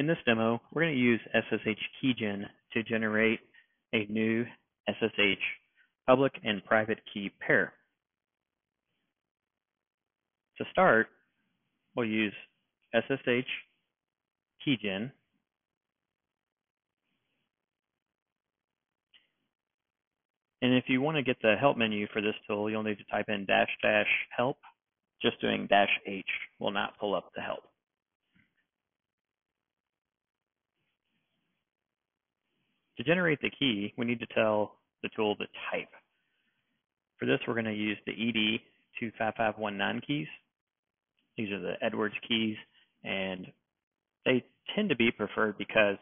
In this demo, we're going to use SSH Keygen to generate a new SSH public and private key pair. To start, we'll use SSH Keygen And if you want to get the help menu for this tool, you'll need to type in dash dash help. Just doing dash H will not pull up the help. To generate the key, we need to tell the tool the type. For this, we're going to use the ED25519 keys. These are the Edwards keys, and they tend to be preferred because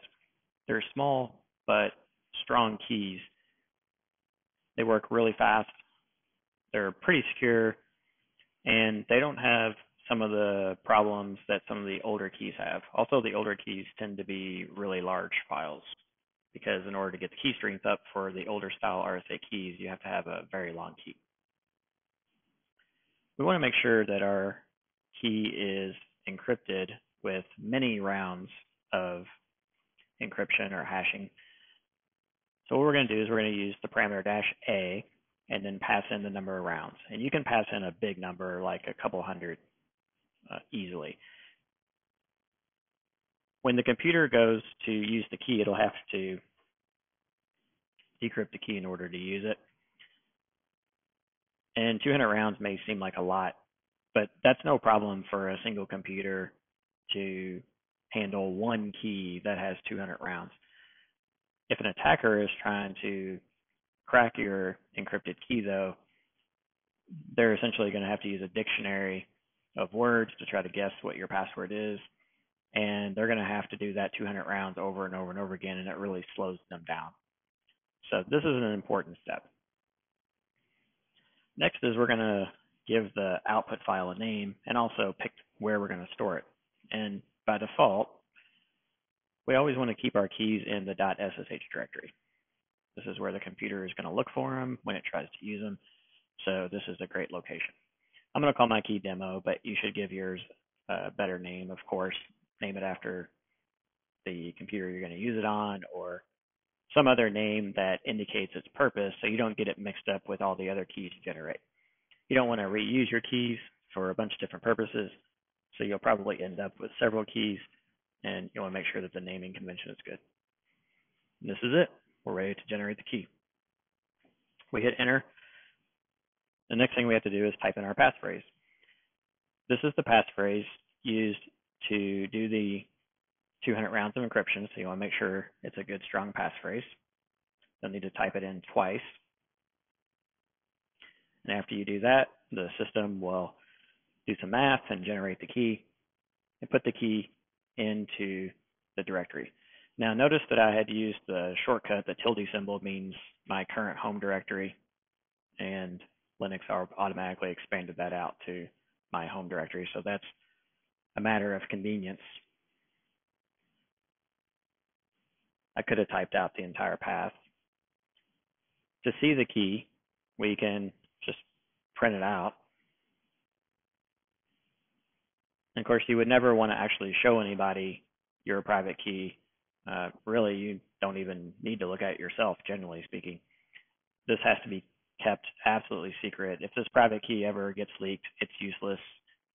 they're small but strong keys they work really fast. They're pretty secure, and they don't have some of the problems that some of the older keys have. Also, the older keys tend to be really large files because in order to get the key strength up for the older style RSA keys, you have to have a very long key. We want to make sure that our key is encrypted with many rounds of encryption or hashing so what we're going to do is we're going to use the parameter dash A and then pass in the number of rounds. And you can pass in a big number like a couple hundred uh, easily. When the computer goes to use the key, it'll have to decrypt the key in order to use it. And 200 rounds may seem like a lot, but that's no problem for a single computer to handle one key that has 200 rounds if an attacker is trying to crack your encrypted key, though, they're essentially going to have to use a dictionary of words to try to guess what your password is. And they're going to have to do that 200 rounds over and over and over again, and it really slows them down. So this is an important step. Next is we're going to give the output file a name and also pick where we're going to store it. And by default, we always want to keep our keys in the .ssh directory. This is where the computer is going to look for them when it tries to use them. So this is a great location. I'm going to call my key demo, but you should give yours a better name, of course. Name it after the computer you're going to use it on or some other name that indicates its purpose so you don't get it mixed up with all the other keys you generate. You don't want to reuse your keys for a bunch of different purposes, so you'll probably end up with several keys and you want to make sure that the naming convention is good. And this is it. We're ready to generate the key. We hit enter. The next thing we have to do is type in our passphrase. This is the passphrase used to do the 200 rounds of encryption, so you want to make sure it's a good, strong passphrase. You'll need to type it in twice. And after you do that, the system will do some math and generate the key and put the key into the directory. Now notice that I had used the shortcut, the tilde symbol means my current home directory, and Linux automatically expanded that out to my home directory. So that's a matter of convenience. I could have typed out the entire path. To see the key, we can just print it out And of course, you would never want to actually show anybody your private key. Uh, really, you don't even need to look at it yourself, generally speaking. This has to be kept absolutely secret. If this private key ever gets leaked, it's useless.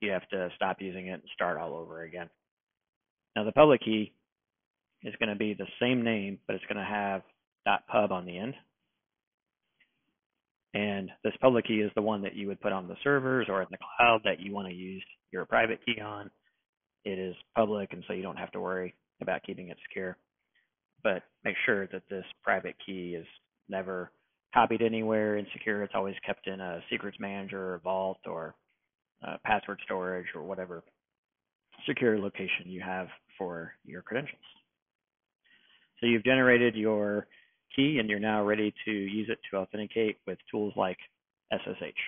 You have to stop using it and start all over again. Now, the public key is going to be the same name, but it's going to have .pub on the end. And this public key is the one that you would put on the servers or in the cloud that you want to use your private key on. It is public, and so you don't have to worry about keeping it secure. But make sure that this private key is never copied anywhere insecure. It's always kept in a secrets manager or vault or uh, password storage or whatever secure location you have for your credentials. So you've generated your key and you're now ready to use it to authenticate with tools like SSH.